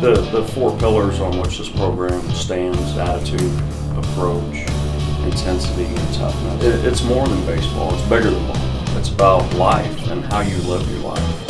The, the four pillars on which this program stands attitude, approach, intensity, and toughness. It, it's more than baseball, it's bigger than ball. It's about life and how you live your life.